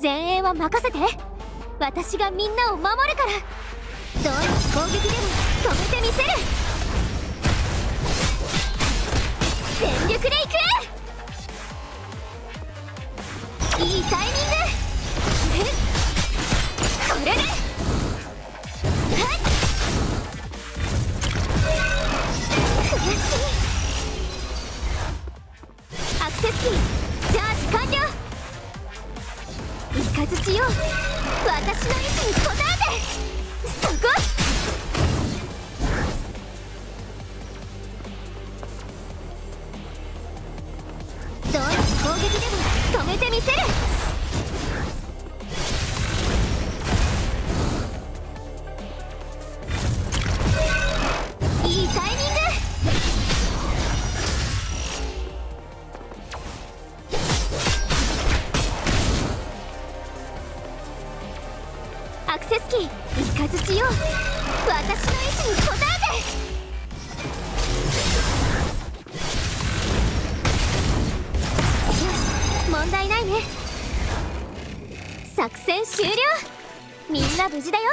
前衛は任せて。私がみんなを守るから。どんな攻撃でも止めてみせる。全力でいく。いいタイミング。これで。悔しい。アクセスキー。チャージ完了。雷よ私の意志に応えて。そこどんな攻撃でも止めてみせる。アクセスキー三日月よ。私の意志に応えて。よし問題ないね。作戦終了。みんな無事だよ。